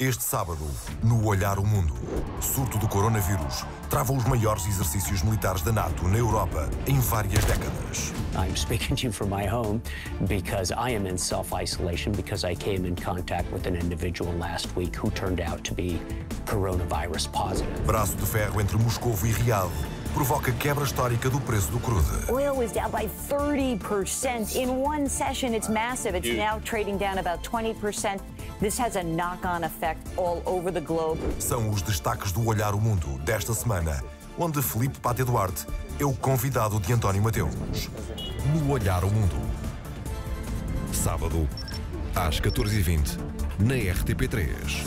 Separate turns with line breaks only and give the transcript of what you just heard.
Este sábado, no Olhar o Mundo, surto do coronavírus trava os maiores exercícios militares da NATO na Europa em várias décadas.
I'm speaking to you from my home because I am in self-isolation because I came in contact with an individual last week who turned out to be coronavirus positive.
Braço de ferro entre Moscovo e Riad provoca quebra histórica do preço do crude.
Oil is down by 30%. In one session, it's massive. It's now trading down about 20%. This has a knock-on effect all over the globe.
São os destaques do Olhar o Mundo desta semana, onde Felipe Pate Duarte é o convidado de António Mateus. No Olhar o Mundo. Sábado, às 14h20, na RTP3.